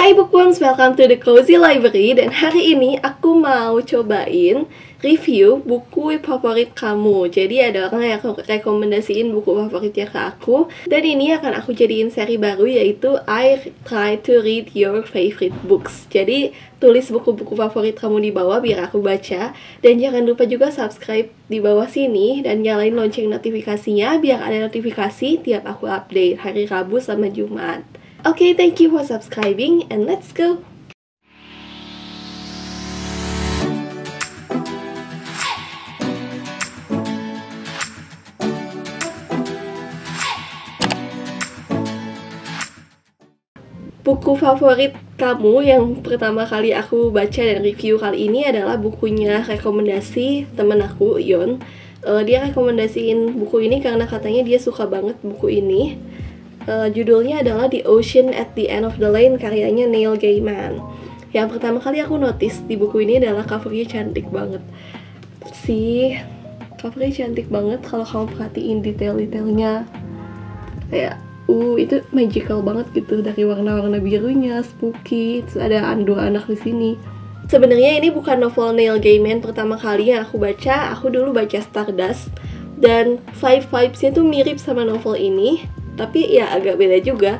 Hai Bookworms, welcome to the Cozy Library. Dan hari ini aku mau cobain review buku favorit kamu. Jadi ada orang yang rekomendasiin buku favoritnya ke aku. Dan ini akan aku jadiin seri baru yaitu I try to read your favorite books. Jadi tulis buku-buku favorit kamu di bawah biar aku baca. Dan jangan lupa juga subscribe di bawah sini Dan nyalain lonceng notifikasinya biar ada notifikasi tiap aku update hari Rabu sama Jumat Okay, thank you for subscribing and let's go! Buku favorit kamu yang pertama kali aku baca dan review kali ini adalah bukunya rekomendasi temen aku, Yon. Uh, dia rekomendasiin buku ini karena katanya dia suka banget buku ini Uh, judulnya adalah The Ocean at the End of the Lane karyanya Neil Gaiman. Yang pertama kali aku notice di buku ini adalah covernya cantik banget. Si covernya cantik banget kalau kamu perhatiin detail-detailnya. Kayak uh itu magical banget gitu dari warna-warna birunya, spooky, terus ada dua anak di sini. Sebenarnya ini bukan novel Neil Gaiman pertama kali yang aku baca. Aku dulu baca Stardust dan five vibes-nya tuh mirip sama novel ini tapi ya agak beda juga.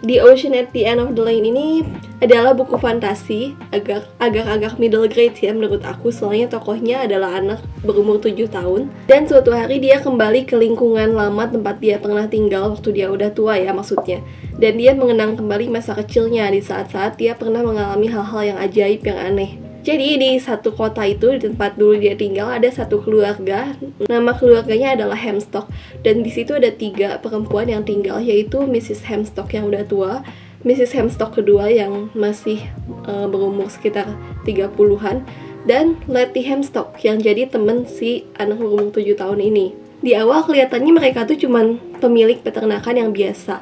The Ocean at the End of the Lane ini adalah buku fantasi agak agak-agak middle grade ya menurut aku. Soalnya tokohnya adalah anak berumur 7 tahun. Dan suatu hari dia kembali ke lingkungan lama tempat dia pernah tinggal waktu dia udah tua ya maksudnya. Dan dia mengenang kembali masa kecilnya di saat-saat dia pernah mengalami hal-hal yang ajaib yang aneh jadi di satu kota itu di tempat dulu dia tinggal ada satu keluarga. Nama keluarganya adalah Hemstock dan di situ ada tiga perempuan yang tinggal yaitu Mrs. Hemstock yang udah tua, Mrs. Hemstock kedua yang masih uh, berumur sekitar 30-an dan Letty Hemstock yang jadi temen si anak berumur 7 tahun ini. Di awal kelihatannya mereka tuh cuman pemilik peternakan yang biasa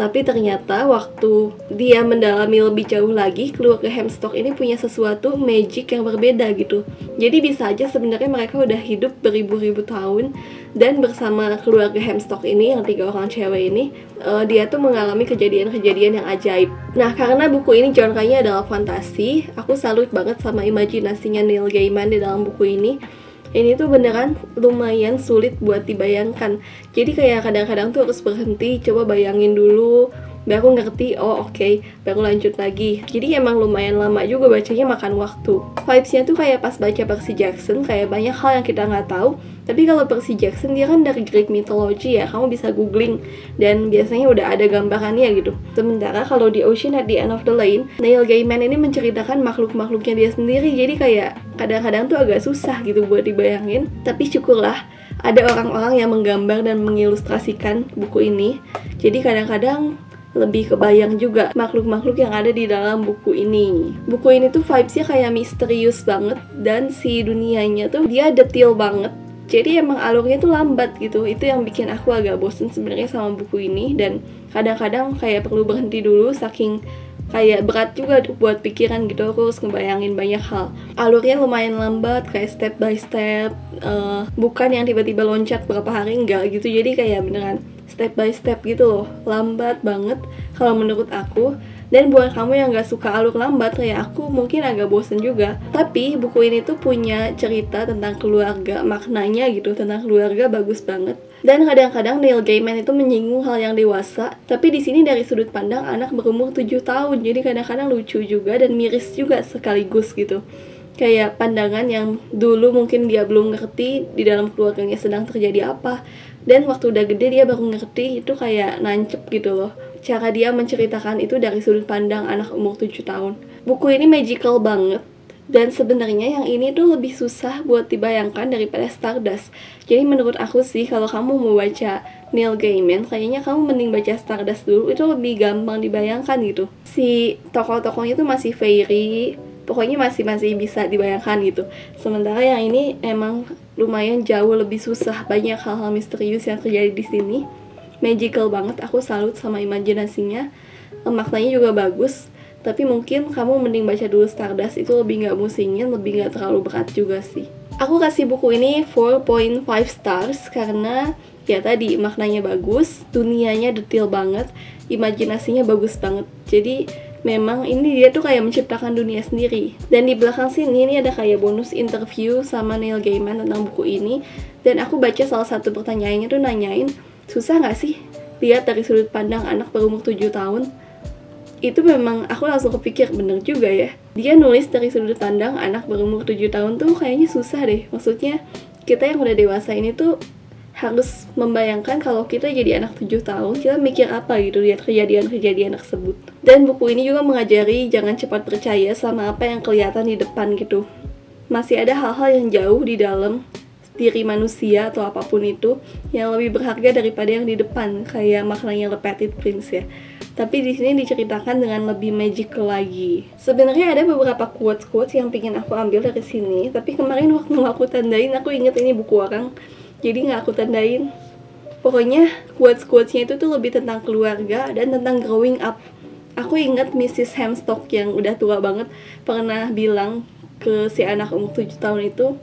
tapi ternyata waktu dia mendalami lebih jauh lagi, keluarga Hemstock ini punya sesuatu magic yang berbeda gitu. Jadi bisa aja sebenarnya mereka udah hidup beribu-ribu tahun dan bersama keluarga Hemstock ini yang tiga orang cewek ini, uh, dia tuh mengalami kejadian-kejadian yang ajaib. Nah karena buku ini genre-nya adalah fantasi, aku salut banget sama imajinasinya Neil Gaiman di dalam buku ini ini tuh beneran lumayan sulit buat dibayangkan. Jadi kayak kadang-kadang tuh harus berhenti coba bayangin dulu baru ngerti oh oke okay, baru lanjut lagi. Jadi emang lumayan lama juga bacanya makan waktu. Vibesnya tuh kayak pas baca Percy Jackson kayak banyak hal yang kita nggak tahu. Tapi kalau Percy Jackson dia kan dari Greek mythology ya kamu bisa googling. Dan biasanya udah ada gambarannya gitu. Sementara kalau di Ocean at the End of the Lane Neil Gaiman ini menceritakan makhluk-makhluknya dia sendiri. Jadi kayak kadang-kadang tuh agak susah gitu buat dibayangin. Tapi syukurlah ada orang-orang yang menggambar dan mengilustrasikan buku ini. Jadi kadang-kadang lebih kebayang juga makhluk-makhluk yang ada di dalam buku ini. Buku ini tuh vibesnya kayak misterius banget dan si dunianya tuh dia detail banget. Jadi emang alurnya tuh lambat gitu. Itu yang bikin aku agak bosen sebenarnya sama buku ini dan kadang-kadang kayak perlu berhenti dulu saking kayak berat juga buat pikiran gitu aku harus ngebayangin banyak hal alurnya lumayan lambat kayak step by step uh, bukan yang tiba-tiba loncat berapa hari enggak gitu jadi kayak beneran step by step gitu loh. Lambat banget kalau menurut aku. Dan buat kamu yang gak suka alur lambat kayak aku mungkin agak bosen juga. Tapi buku ini tuh punya cerita tentang keluarga maknanya gitu tentang keluarga bagus banget. Dan kadang-kadang Neil Gaiman itu menyinggung hal yang dewasa. Tapi di sini dari sudut pandang anak berumur 7 tahun. Jadi kadang-kadang lucu juga dan miris juga sekaligus gitu. Kayak pandangan yang dulu mungkin dia belum ngerti di dalam keluarganya sedang terjadi apa dan waktu udah gede dia baru ngerti itu kayak nancep gitu loh. Cara dia menceritakan itu dari sudut pandang anak umur 7 tahun. Buku ini magical banget. Dan sebenarnya yang ini tuh lebih susah buat dibayangkan daripada Stardust. Jadi menurut aku sih kalau kamu mau baca Neil Gaiman kayaknya kamu mending baca Stardust dulu. Itu lebih gampang dibayangkan gitu. Si tokoh-tokohnya tuh masih fairy. Pokoknya masih masih bisa dibayangkan gitu. Sementara yang ini emang lumayan jauh lebih susah. Banyak hal-hal misterius yang terjadi di sini. Magical banget. Aku salut sama imajinasinya. Maknanya juga bagus. Tapi mungkin kamu mending baca dulu Stardust. Itu lebih nggak musingin lebih nggak terlalu berat juga sih. Aku kasih buku ini 4.5 stars karena ya tadi maknanya bagus dunianya detail banget imajinasinya bagus banget. Jadi memang ini dia tuh kayak menciptakan dunia sendiri. Dan di belakang sini ini ada kayak bonus interview sama Neil Gaiman tentang buku ini. Dan aku baca salah satu pertanyaannya tuh nanyain, susah nggak sih lihat dari sudut pandang anak berumur 7 tahun? Itu memang aku langsung kepikir bener juga ya. Dia nulis dari sudut pandang anak berumur 7 tahun tuh kayaknya susah deh. Maksudnya kita yang udah dewasa ini tuh harus membayangkan kalau kita jadi anak 7 tahun, kita mikir apa gitu lihat kejadian-kejadian tersebut. Dan buku ini juga mengajari jangan cepat percaya sama apa yang kelihatan di depan gitu. Masih ada hal-hal yang jauh di dalam diri manusia atau apa pun itu yang lebih berharga daripada yang di depan, kayak maknanya The Petit Prince ya. Tapi di sini diceritakan dengan lebih magical lagi. Sebenarnya ada beberapa quotes-quotes yang pingin aku ambil dari sini, tapi kemarin waktu aku tandain aku inget ini buku orang jadi nggak aku tandain pokoknya quotes quotesnya itu tuh lebih tentang keluarga dan tentang growing up aku ingat Mrs. Hemstock yang udah tua banget pernah bilang ke si anak umur 7 tahun itu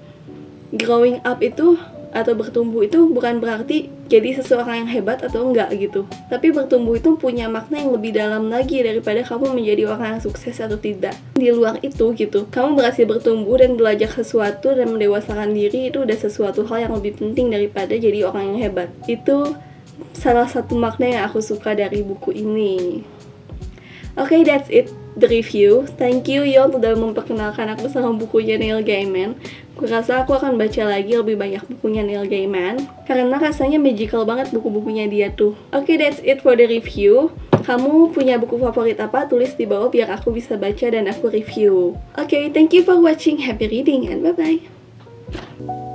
growing up itu atau bertumbuh itu bukan berarti jadi seseorang yang hebat atau enggak gitu. Tapi bertumbuh itu punya makna yang lebih dalam lagi daripada kamu menjadi orang yang sukses atau tidak. Di luar itu gitu, kamu berhasil bertumbuh dan belajar sesuatu dan mendewasakan diri itu udah sesuatu hal yang lebih penting daripada jadi orang yang hebat. Itu salah satu makna yang aku suka dari buku ini. Oke, okay, that's it the review. Thank you Yon sudah memperkenalkan aku sama bukunya Neil Gaiman. Gue rasa aku akan baca lagi lebih banyak bukunya Neil Gaiman karena rasanya magical banget buku-bukunya dia tuh. Oke, okay, that's it for the review. Kamu punya buku favorit apa? Tulis di bawah biar aku bisa baca dan aku review. Oke, okay, thank you for watching. Happy reading and bye-bye.